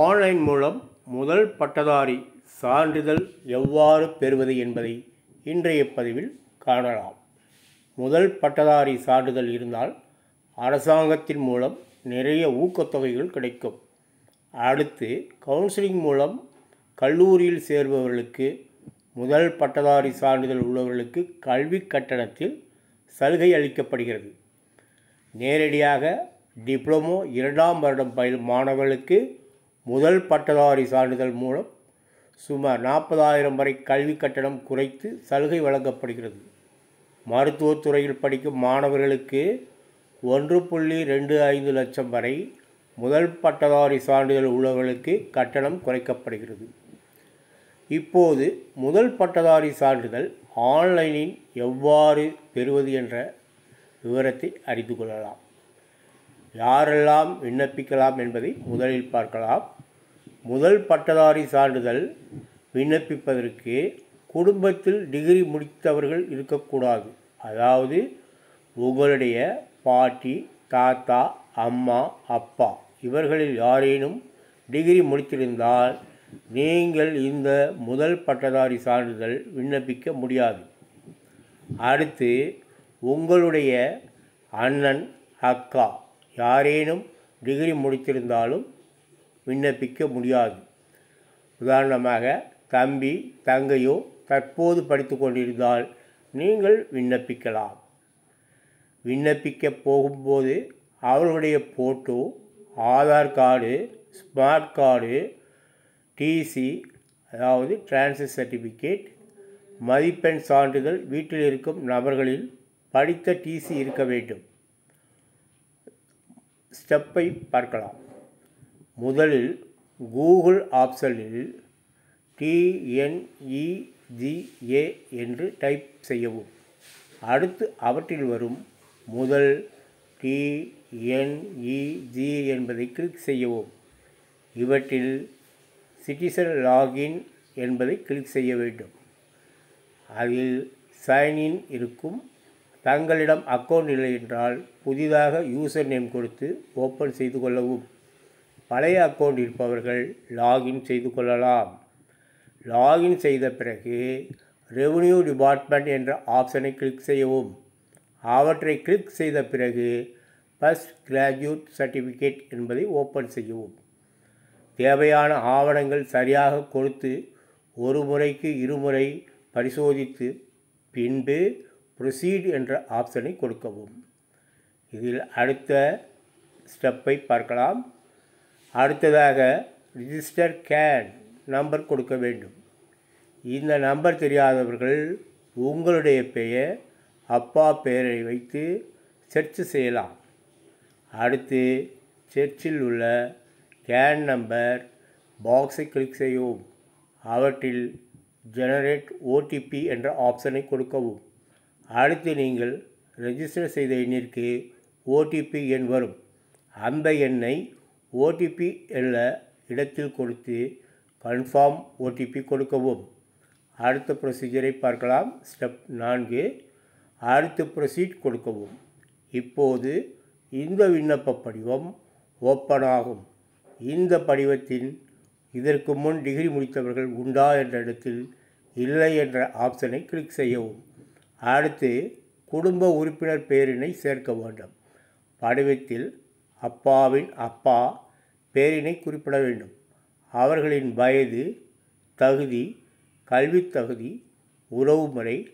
Online மூலம் முதல் பட்டதாரி சான்றிதழ் எவ்வாறு பெறுவது என்பதை இன்றைய பதிவில் காணலாம். முதல் பட்டதாரி சான்றிதழ் இருந்தால் அரசாங்கத்தின் மூலம் நிறைய ஊக்கத்தொகைகள் கிடைக்கும். அடுத்து கவுன்சிலிங் மூலம் கல்லூரியில் சேர்பவர்களுக்கு முதல் பட்டதாரி சான்றிதழ் உள்ளவர்களுக்கு கல்வி கட்டணத்தில் சலுகை அளிக்கப்படுகிறது. நேரடியாக டிப்ளமோ இரண்டாம் வருடம் பயிலும் மாணவர்களுக்கு முதல் பட்டதாரி சான்றிதழ் மூலம் சுமார் நாற்பதாயிரம் வரை கல்வி கட்டணம் குறைத்து சலுகை வழங்கப்படுகிறது. மருத்துவத்துறையில் படிக்கும் மாணவர்களுக்கு ஒன்று புள்ளி ரெண்டு ஐந்து லட்சம் வரை முதல் பட்டதாரி சான்றிதழ் உள்ளவர்களுக்கு கட்டணம் குறைக்கப்படுகிறது. இப்போது முதல் பட்டதாரி சான்றிதழ் ஆன்லைனில் எவ்வாறு பெறுவது என்ற விவரத்தை அறிந்து கொள்ளலாம். யாரெல்லாம் விண்ணப்பிக்கலாம் என்பதை முதலில் பார்க்கலாம். முதல் பட்டதாரி சான்றிதழ் விண்ணப்பிப்பதற்கு குடும்பத்தில் டிகிரி முடித்தவர்கள் இருக்கக்கூடாது. அதாவது உங்களுடைய பாட்டி தாத்தா அம்மா அப்பா இவர்களில் யாரேனும் டிகிரி முடித்திருந்தால் நீங்கள் இந்த முதல் பட்டதாரி சான்றிதழ் விண்ணப்பிக்க முடியாது. அடுத்து உங்களுடைய அண்ணன் அக்கா யாரேனும் டிகிரி முடித்திருந்தாலும் விண்ணப்பிக்க முடியாது. உதாரணமாக தம்பி தங்கையோ தற்போது படித்து கொண்டிருந்தால் நீங்கள் விண்ணப்பிக்கலாம். விண்ணப்பிக்க போகும்போது அவர்களுடைய photo Aadhaar card smart card TC அதாவது டிரான்ஸ்ஃபர் சர்டிஃபிகேட் மதிப்பெண் சான்றிதழ் வீட்டில் இருக்கும் நபர்களில் படித்த டிசி இருக்க வேண்டும். ஸ்டெப்பை பார்க்கலாம். முதலில் கூகுள் ஆப்ஷனில் டிஎன்இஜிஏ என்று டைப் செய்யவும். அடுத்து அவற்றில் வரும் முதல் டிஎன்இஜி என்பதை கிளிக் செய்யவும். இவற்றில் சிட்டிசன் லாகின் என்பதை கிளிக் செய்ய வேண்டும். அதில் சைன்இன் இருக்கும். தங்களிடம் அக்கௌண்ட் இல்லை என்றால் புதிதாக யூசர் நேம் கொடுத்து ஓப்பன் செய்து கொள்ளவும். பழைய அக்கௌண்ட் இருப்பவர்கள் லாகின் செய்து கொள்ளலாம். லாகின் செய்த பிறகு ரெவன்யூ டிபார்ட்மெண்ட் என்ற ஆப்ஷனை கிளிக் செய்யவும். அவற்றை கிளிக் செய்த பிறகு ஃபஸ்ட் கிராஜுவேட் சர்டிஃபிகேட் என்பதை ஓப்பன் செய்யவும். தேவையான ஆவணங்கள் சரியாக கொடுத்து ஒரு முறைக்கு இருமுறை பரிசோதித்து பின்பு ப்ரொசீட் என்ற ஆப்ஷனை கொடுக்கவும். இதில் அடுத்த ஸ்டெப்பை பார்க்கலாம். அடுத்ததாக ரிஜிஸ்டர் கேன் நம்பர் கொடுக்க வேண்டும். இந்த நம்பர் தெரியாதவர்கள் உங்களுடைய பெயர் அப்பா பெயரை வைத்து சர்ச் செய்யலாம். அடுத்து சர்ச்சில் உள்ள கேன் நம்பர் பாக்ஸை கிளிக் செய்யவும். அவற்றில் ஜெனரேட் ஓடிபி என்ற ஆப்ஷனை கொடுக்கவும். அடுத்து நீங்கள் ரெஜிஸ்டர் செய்த எண்ணிற்கு ஓடிபி எண் வரும். அந்த எண்ணை ஓடிபி என்ற இடத்தில் கொடுத்து கன்ஃபார்ம் ஓடிபி கொடுக்கவும். அடுத்த ப்ரொசீஜரை பார்க்கலாம். ஸ்டெப் நான்கு. அடுத்து ப்ரொசீட் கொடுக்கவும். இப்போது இந்த விண்ணப்ப படிவம் ஓப்பன் ஆகும். இந்த படிவத்தின் இதற்கு முன் டிகிரி முடித்தவர்கள் உண்டா என்ற இடத்தில் இல்லை என்ற ஆப்ஷனை கிளிக் செய்யவும். அடுத்து குடும்ப உறுப்பினர் பேரினை சேர்க்க வேண்டும். படிவத்தில் அப்பாவின் அப்பா பேரினை குறிப்பிட வேண்டும். அவர்களின் வயது தகுதி கல்வித் தகுதி உறவுமுறை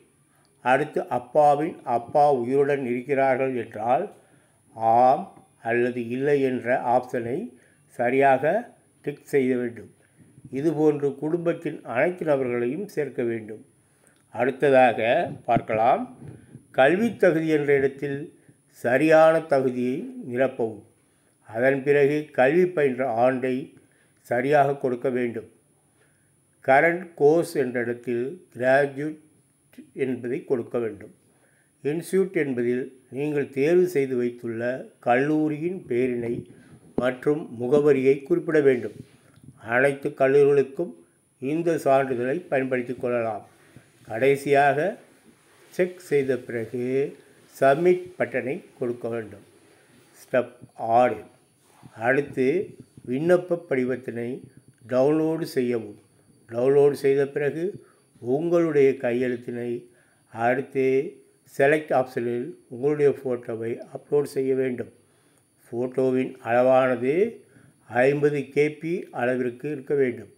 அடுத்து அப்பாவின் அப்பா உயிருடன் இருக்கிறார்கள் என்றால் ஆம் அல்லது இல்லை என்ற ஆப்ஷனை சரியாக டிக் செய்ய வேண்டும். இதுபோன்று குடும்பத்தின் அனைத்து நபர்களையும் சேர்க்க வேண்டும். அடுத்ததாக பார்க்கலாம். கல்வித் தகுதி என்ற இடத்தில் சரியான தகுதியை நிரப்பவும். அதன் பிறகு கல்வி பயின்ற ஆண்டை சரியாக கொடுக்க வேண்டும். கரண்ட் கோர்ஸ் என்ற இடத்தில் கிராஜுவேட் என்பதை கொடுக்க வேண்டும். இன்ஸ்டியூட் என்பதில் நீங்கள் தேர்வு செய்து வைத்துள்ள கல்லூரியின் பேரினை மற்றும் முகவரியை குறிப்பிட வேண்டும். அனைத்து கல்லூரிகளுக்கும் இந்த சான்றிதழை பயன்படுத்தி கொள்ளலாம். கடைசியாக செக் செய்த பிறகு சப்மிட் பட்டனை கொடுக்க வேண்டும். ஸ்டெப் ஆறு. அடுத்து விண்ணப்ப படிவத்தினை டவுன்லோடு செய்யவும். டவுன்லோடு செய்த பிறகு உங்களுடைய கையெழுத்தினை அடுத்து செலக்ட் ஆப்ஷனில் உங்களுடைய ஃபோட்டோவை அப்லோட் செய்ய வேண்டும். ஃபோட்டோவின் அளவானது ஐம்பது கேபி அளவிற்கு இருக்க வேண்டும்.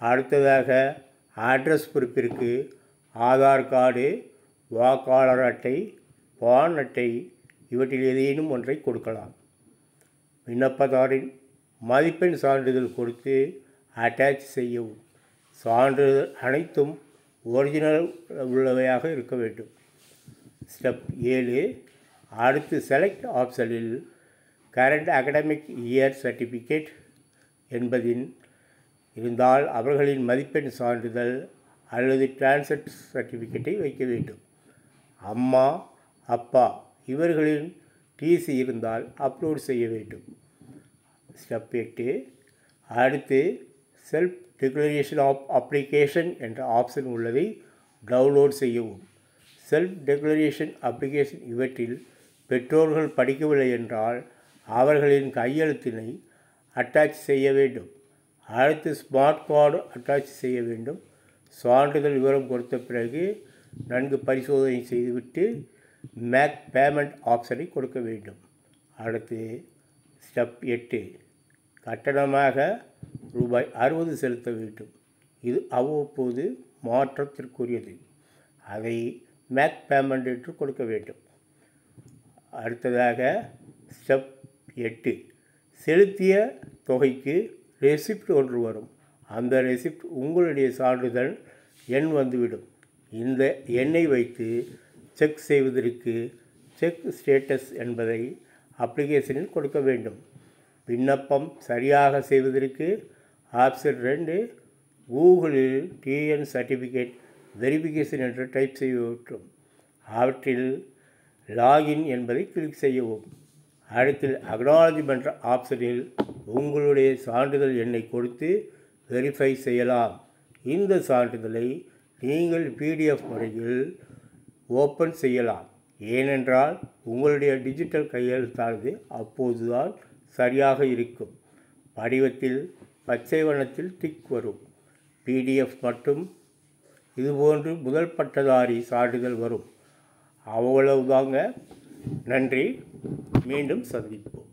அடுத்ததாக அட்ரஸ் குறிப்பிற்கு ஆதார் கார்டு வாக்காளர் அட்டை பான் அட்டை இவற்றில் ஏதேனும் ஒன்றை கொடுக்கலாம். விண்ணப்பதாரின் மதிப்பெண் சான்றிதழ் கொடுத்து அட்டாச் செய்யவும். சான்றிதழ் அனைத்தும் ஒரிஜினல் உள்ளவையாக இருக்க வேண்டும். ஸ்டெப் ஏழு அடுத்து செலக்ட் ஆப்ஷனில் கரண்ட் அகடமிக் இயர் சர்டிஃபிகேட் என்பதின் இருந்தால் அவர்களின் மதிப்பெண் சான்றிதழ் அல்லது டிரான்ஸ்ஃபர் சர்டிஃபிகேட்டை வைக்க வேண்டும். அம்மா அப்பா இவர்களின் டிசி இருந்தால் அப்லோட் செய்ய வேண்டும். ஸ்டெப் எட்டு. அடுத்து செல்ஃப் டிக்ளரேஷன் ஆஃப் அப்ளிகேஷன் என்ற ஆப்ஷன் உள்ளதை டவுன்லோட் செய்யவும். செல்ஃப் டெக்ளரேஷன் அப்ளிகேஷன் இவற்றில் பெற்றோர்கள் படிக்கவில்லை என்றால் அவர்களின் கையெழுத்தினை அட்டாச் செய்ய வேண்டும். அடுத்து ஸ்மார்ட் கார்டு அட்டாச் செய்ய வேண்டும். சான்றிதழ் விவரம் கொடுத்த பிறகு நன்கு பரிசோதனை செய்துவிட்டு மேக் பேமெண்ட் ஆப்ஷனை கொடுக்க வேண்டும். அடுத்து ஸ்டெப் எட்டு கட்டணமாக ரூபாய் அறுபது செலுத்த வேண்டும். இது அவ்வப்போது மாற்றத்திற்குரியது. அதை மேக் பேமெண்ட் என்று கொடுக்க வேண்டும். அடுத்ததாக ஸ்டெப் எட்டு செலுத்திய தொகைக்கு ரெசிப்ட் ஒன்று வரும். அந்த ரெசிப்ட் உங்களுடைய சான்றிதழ் எண் வந்துவிடும். இந்த எண்ணை வைத்து செக் செய்வதற்கு செக் ஸ்டேட்டஸ் என்பதை அப்ளிகேஷனில் கொடுக்க வேண்டும். விண்ணப்பம் சரியாக செய்வதற்கு ஆப்ஷன் ரெண்டு கூகுளில் டிஎன் சர்டிஃபிகேட் வெரிஃபிகேஷன் என்று டைப் செய்ய வேண்டும் அவற்றில் லாகின் என்பதை கிளிக் செய்யவும். அடுத்தில் அக்னாலஜ்மெண்ட் ஆப்ஷனில் உங்களுடைய சான்றிதழ் எண்ணை கொடுத்து வெரிஃபை செய்யலாம். இந்த சான்றிதழை நீங்கள் பிடிஎஃப் முறையில் ஓப்பன் செய்யலாம். ஏனென்றால் உங்களுடைய டிஜிட்டல் கையெழுத்தானது அப்போதுதான் சரியாக இருக்கும். படிவத்தில் பச்சை வண்ணத்தில் டிக் வரும். பிடிஎஃப் மட்டும் இதுபோன்று முதல் பட்டதாரி சான்றிதழ் வரும். அவ்வளவுதாங்க. நன்றி. மீண்டும் சந்திப்போம்.